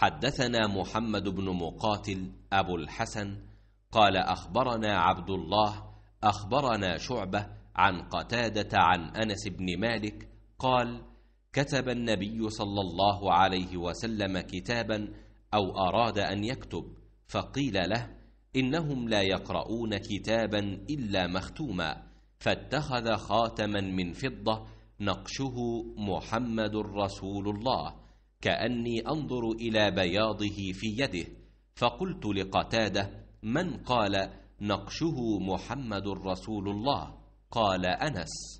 حدثنا محمد بن مقاتل أبو الحسن قال أخبرنا عبد الله أخبرنا شعبة عن قتادة عن أنس بن مالك قال كتب النبي صلى الله عليه وسلم كتابا أو أراد أن يكتب فقيل له إنهم لا يقرؤون كتابا إلا مختوما فاتخذ خاتما من فضة نقشه محمد رسول الله. كأني أنظر إلى بياضه في يده فقلت لقتادة من قال نقشه محمد رسول الله؟ قال أنس